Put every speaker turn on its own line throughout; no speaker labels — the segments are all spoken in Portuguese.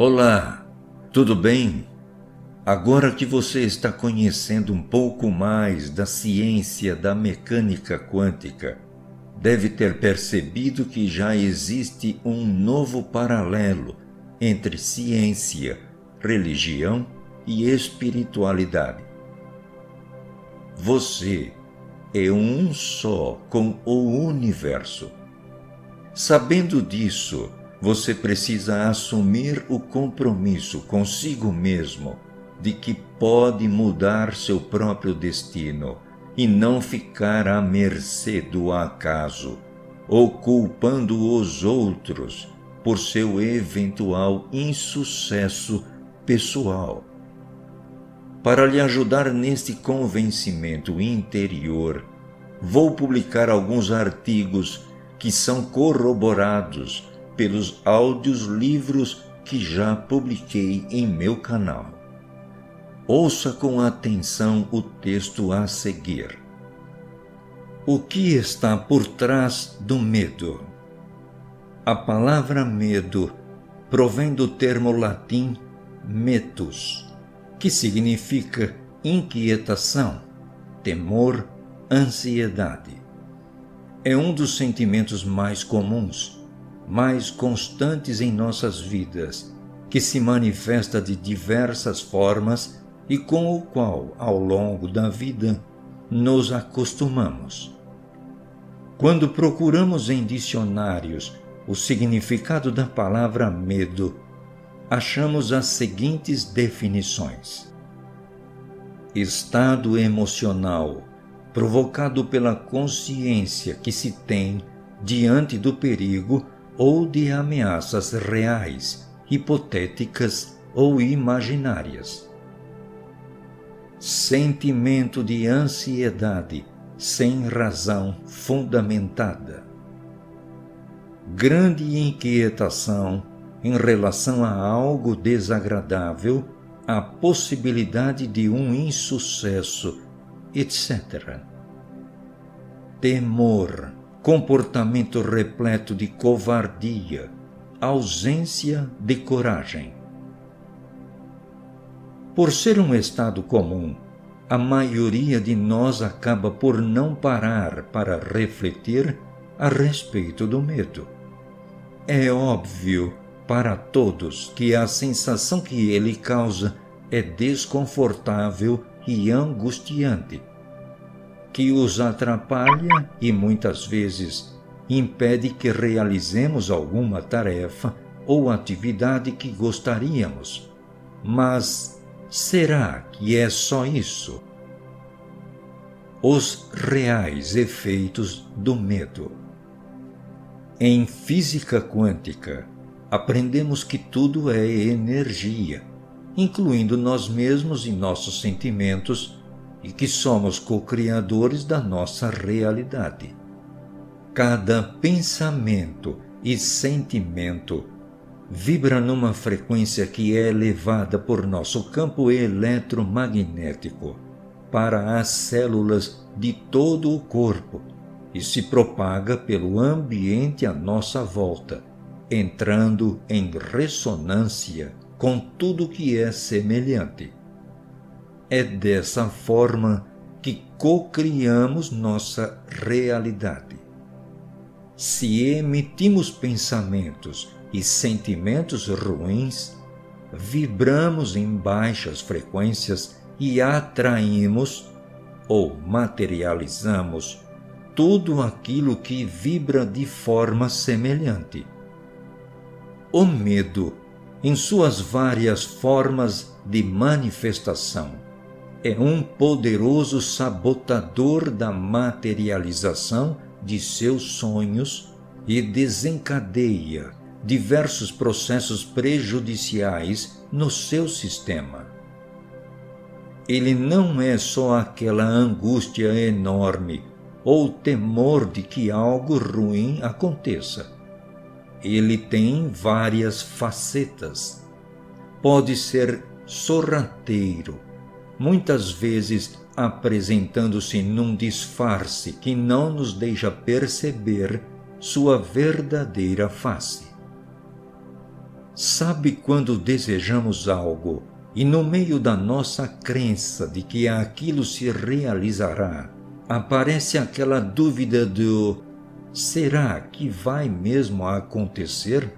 Olá, tudo bem? Agora que você está conhecendo um pouco mais da ciência da mecânica quântica, deve ter percebido que já existe um novo paralelo entre ciência, religião e espiritualidade. Você é um só com o universo. Sabendo disso, você precisa assumir o compromisso consigo mesmo de que pode mudar seu próprio destino e não ficar à mercê do acaso ou culpando os outros por seu eventual insucesso pessoal. Para lhe ajudar neste convencimento interior, vou publicar alguns artigos que são corroborados pelos áudios livros que já publiquei em meu canal. Ouça com atenção o texto a seguir. O que está por trás do medo? A palavra medo provém do termo latim metus, que significa inquietação, temor, ansiedade. É um dos sentimentos mais comuns mais constantes em nossas vidas, que se manifesta de diversas formas e com o qual, ao longo da vida, nos acostumamos. Quando procuramos em dicionários o significado da palavra medo, achamos as seguintes definições: estado emocional provocado pela consciência que se tem diante do perigo ou de ameaças reais, hipotéticas ou imaginárias. Sentimento de ansiedade sem razão fundamentada. Grande inquietação em relação a algo desagradável, a possibilidade de um insucesso, etc. Temor comportamento repleto de covardia, ausência de coragem. Por ser um estado comum, a maioria de nós acaba por não parar para refletir a respeito do medo. É óbvio para todos que a sensação que ele causa é desconfortável e angustiante que os atrapalha e muitas vezes impede que realizemos alguma tarefa ou atividade que gostaríamos. Mas será que é só isso? Os reais efeitos do medo. Em física quântica, aprendemos que tudo é energia, incluindo nós mesmos e nossos sentimentos e que somos co-criadores da nossa realidade. Cada pensamento e sentimento vibra numa frequência que é elevada por nosso campo eletromagnético para as células de todo o corpo e se propaga pelo ambiente à nossa volta, entrando em ressonância com tudo que é semelhante. É dessa forma que co-criamos nossa realidade. Se emitimos pensamentos e sentimentos ruins, vibramos em baixas frequências e atraímos ou materializamos tudo aquilo que vibra de forma semelhante. O medo, em suas várias formas de manifestação, é um poderoso sabotador da materialização de seus sonhos e desencadeia diversos processos prejudiciais no seu sistema. Ele não é só aquela angústia enorme ou temor de que algo ruim aconteça. Ele tem várias facetas. Pode ser sorrateiro, muitas vezes apresentando-se num disfarce que não nos deixa perceber sua verdadeira face. Sabe quando desejamos algo e no meio da nossa crença de que aquilo se realizará, aparece aquela dúvida do será que vai mesmo acontecer?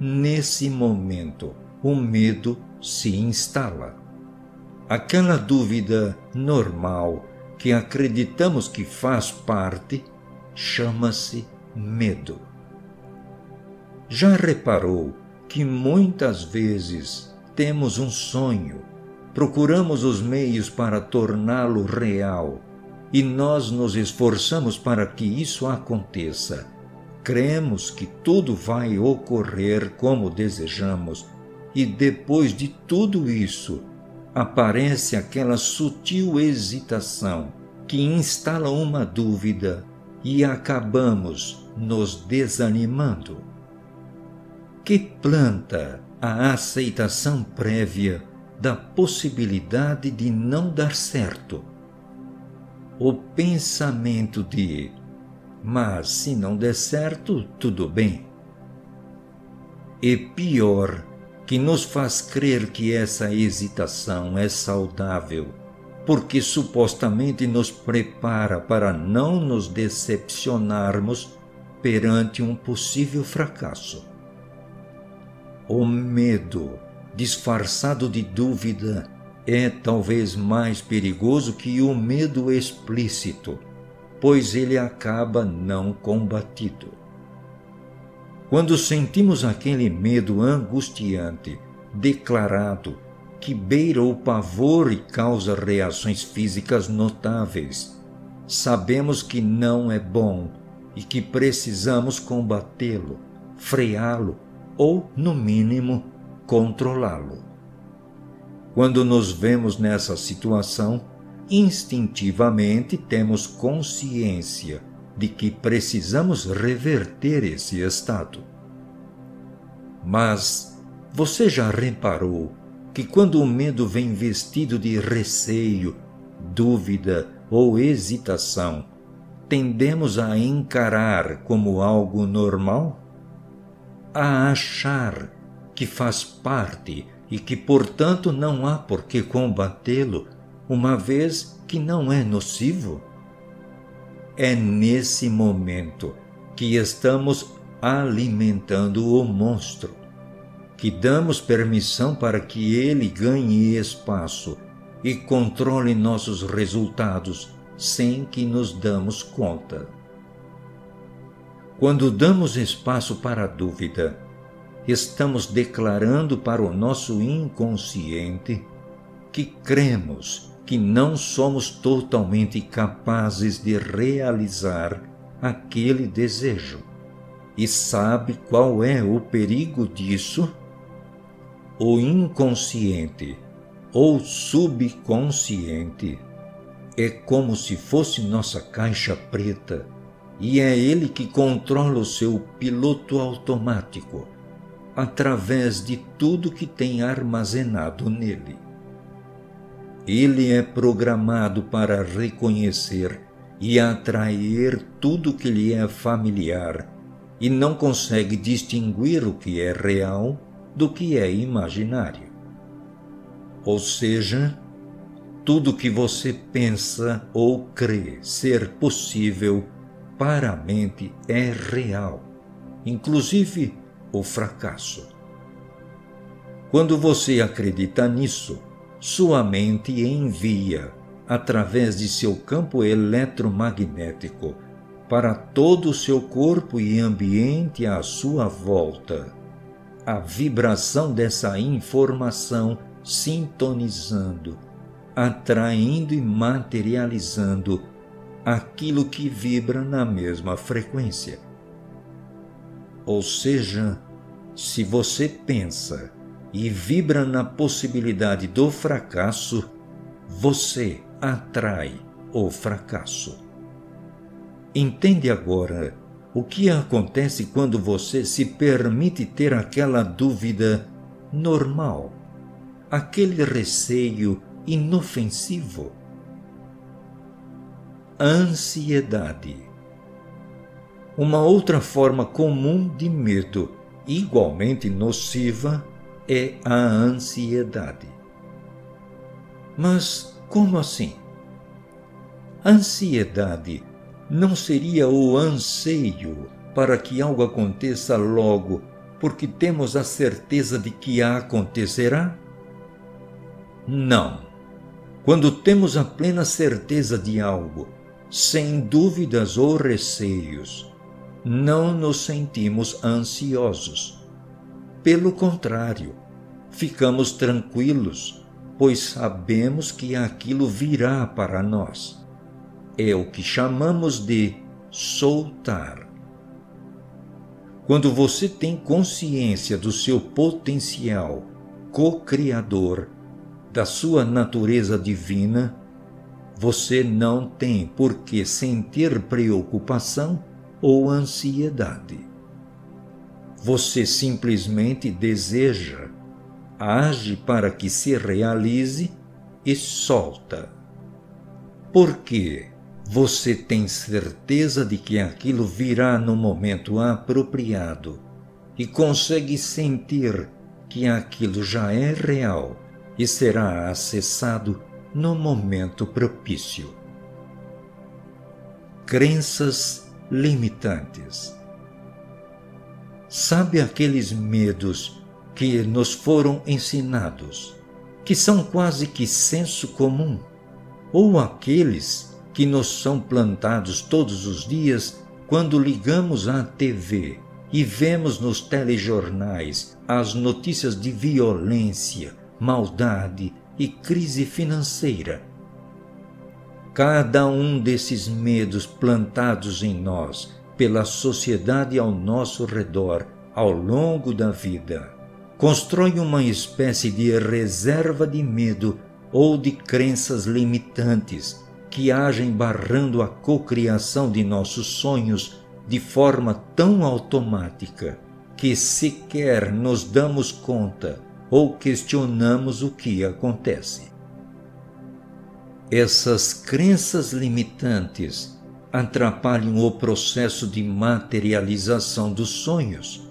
Nesse momento, o medo se instala. Aquela dúvida normal que acreditamos que faz parte chama-se medo. Já reparou que muitas vezes temos um sonho, procuramos os meios para torná-lo real e nós nos esforçamos para que isso aconteça. Cremos que tudo vai ocorrer como desejamos e depois de tudo isso aparece aquela sutil hesitação que instala uma dúvida e acabamos nos desanimando que planta a aceitação prévia da possibilidade de não dar certo. O pensamento de, mas se não der certo, tudo bem. E pior, que nos faz crer que essa hesitação é saudável, porque supostamente nos prepara para não nos decepcionarmos perante um possível fracasso. O medo, disfarçado de dúvida, é talvez mais perigoso que o medo explícito, pois ele acaba não combatido. Quando sentimos aquele medo angustiante, declarado, que beira o pavor e causa reações físicas notáveis, sabemos que não é bom e que precisamos combatê-lo, freá-lo ou, no mínimo, controlá-lo. Quando nos vemos nessa situação, instintivamente temos consciência de que precisamos reverter esse estado. Mas você já reparou que quando o medo vem vestido de receio, dúvida ou hesitação, tendemos a encarar como algo normal? a achar que faz parte e que, portanto, não há por que combatê-lo, uma vez que não é nocivo? É nesse momento que estamos alimentando o monstro, que damos permissão para que ele ganhe espaço e controle nossos resultados sem que nos damos conta. Quando damos espaço para a dúvida, estamos declarando para o nosso inconsciente que cremos que não somos totalmente capazes de realizar aquele desejo. E sabe qual é o perigo disso? O inconsciente ou subconsciente é como se fosse nossa caixa preta e é ele que controla o seu piloto automático através de tudo que tem armazenado nele. Ele é programado para reconhecer e atrair tudo que lhe é familiar e não consegue distinguir o que é real do que é imaginário. Ou seja, tudo que você pensa ou crê ser possível para a mente é real, inclusive o fracasso. Quando você acredita nisso, sua mente envia, através de seu campo eletromagnético, para todo o seu corpo e ambiente à sua volta, a vibração dessa informação sintonizando, atraindo e materializando aquilo que vibra na mesma frequência. Ou seja, se você pensa e vibra na possibilidade do fracasso, você atrai o fracasso. Entende agora o que acontece quando você se permite ter aquela dúvida normal, aquele receio inofensivo ansiedade. Uma outra forma comum de medo igualmente nociva é a ansiedade. Mas como assim? Ansiedade não seria o anseio para que algo aconteça logo, porque temos a certeza de que acontecerá? Não. Quando temos a plena certeza de algo, sem dúvidas ou receios, não nos sentimos ansiosos. Pelo contrário, ficamos tranquilos, pois sabemos que aquilo virá para nós. É o que chamamos de soltar. Quando você tem consciência do seu potencial co-criador, da sua natureza divina, você não tem por que sentir preocupação ou ansiedade. Você simplesmente deseja, age para que se realize e solta. Porque você tem certeza de que aquilo virá no momento apropriado e consegue sentir que aquilo já é real e será acessado no momento propício. Crenças limitantes. Sabe aqueles medos que nos foram ensinados, que são quase que senso comum, ou aqueles que nos são plantados todos os dias quando ligamos à TV e vemos nos telejornais as notícias de violência, maldade e crise financeira. Cada um desses medos plantados em nós pela sociedade ao nosso redor ao longo da vida constrói uma espécie de reserva de medo ou de crenças limitantes que agem barrando a cocriação de nossos sonhos de forma tão automática que sequer nos damos conta ou questionamos o que acontece. Essas crenças limitantes atrapalham o processo de materialização dos sonhos,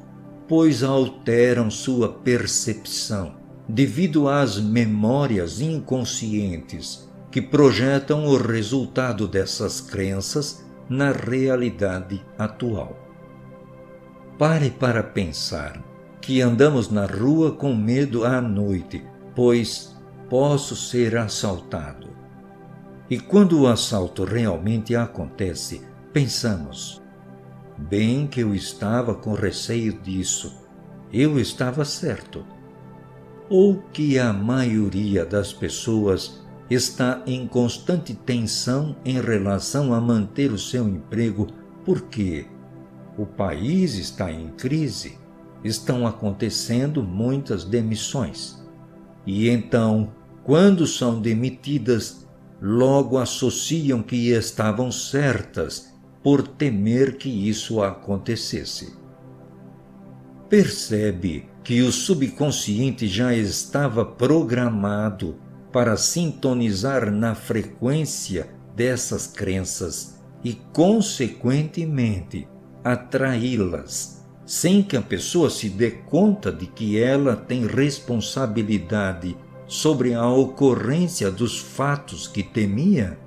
pois alteram sua percepção devido às memórias inconscientes que projetam o resultado dessas crenças na realidade atual. Pare para pensar que andamos na rua com medo à noite, pois posso ser assaltado. E quando o assalto realmente acontece, pensamos: bem que eu estava com receio disso, eu estava certo. Ou que a maioria das pessoas está em constante tensão em relação a manter o seu emprego porque o país está em crise, estão acontecendo muitas demissões. E então, quando são demitidas, logo associam que estavam certas por temer que isso acontecesse. Percebe que o subconsciente já estava programado para sintonizar na frequência dessas crenças e, consequentemente, atraí-las, sem que a pessoa se dê conta de que ela tem responsabilidade sobre a ocorrência dos fatos que temia?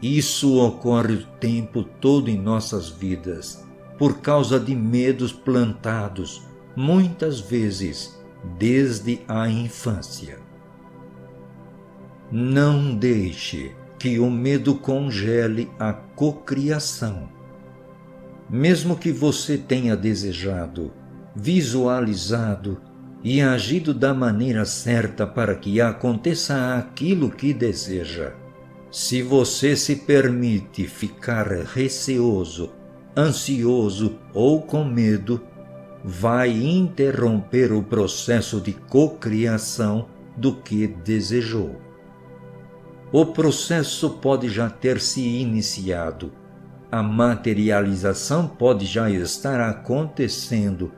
Isso ocorre o tempo todo em nossas vidas, por causa de medos plantados, muitas vezes desde a infância. Não deixe que o medo congele a cocriação. Mesmo que você tenha desejado, visualizado e agido da maneira certa para que aconteça aquilo que deseja. Se você se permite ficar receoso, ansioso ou com medo, vai interromper o processo de cocriação do que desejou. O processo pode já ter se iniciado, a materialização pode já estar acontecendo.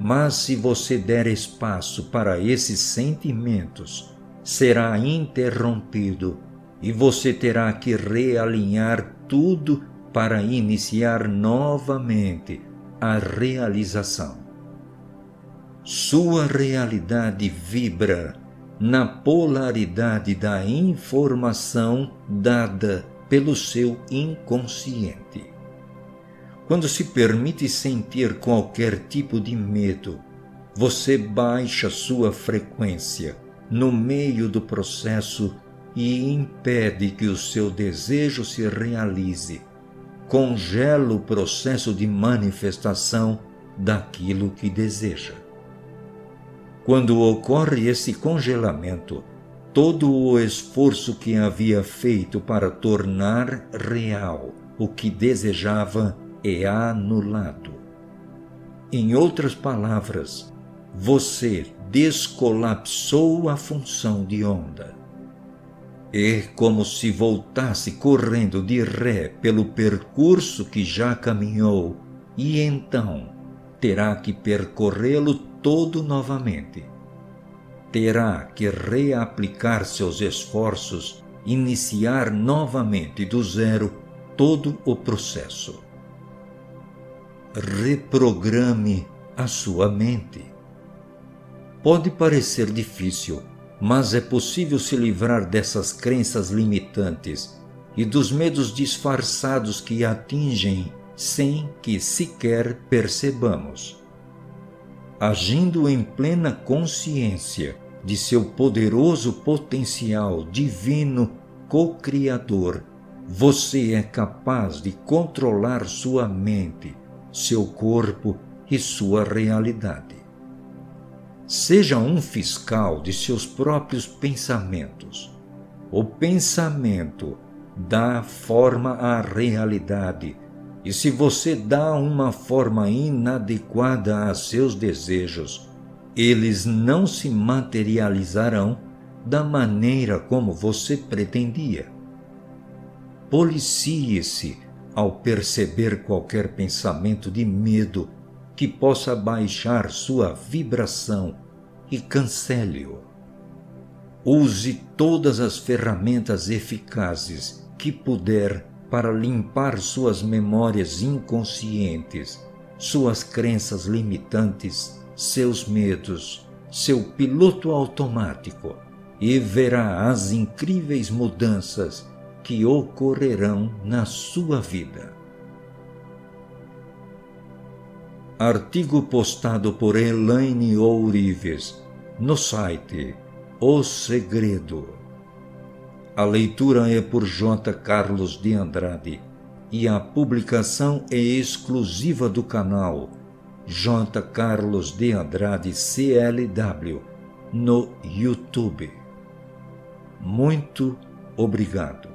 Mas se você der espaço para esses sentimentos, será interrompido e você terá que realinhar tudo para iniciar novamente a realização. sua realidade vibra na polaridade da informação dada pelo seu inconsciente. Quando se permite sentir qualquer tipo de medo, você baixa sua frequência no meio do processo e impede que o seu desejo se realize. Congela o processo de manifestação daquilo que deseja. Quando ocorre esse congelamento, todo o esforço que havia feito para tornar real o que desejava é anulado. Em outras palavras, você descolapsou a função de onda. É como se voltasse correndo de ré pelo percurso que já caminhou e então terá que percorrê-lo todo novamente. Terá que reaplicar seus esforços, iniciar novamente do zero todo o processo. Reprograme a sua mente. Pode parecer difícil, mas é possível se livrar dessas crenças limitantes e dos medos disfarçados que atingem sem que sequer percebamos. Agindo em plena consciência de seu poderoso potencial divino co-criador, você é capaz de controlar sua mente, seu corpo e sua realidade. Seja um fiscal de seus próprios pensamentos. O pensamento dá forma à realidade, e se você dá uma forma inadequada a seus desejos, eles não se materializarão da maneira como você pretendia. Policie-se ao perceber qualquer pensamento de medo que possa baixar sua vibração e cancele-o. Use todas as ferramentas eficazes que puder para limpar suas memórias inconscientes, suas crenças limitantes, seus medos, seu piloto automático e verá as incríveis mudanças que ocorrerão na sua vida. Artigo postado por Elaine Ourives no site O Segredo. A leitura é por J. Carlos de Andrade e a publicação é exclusiva do canal J. Carlos de Andrade CLW no YouTube. Muito obrigado.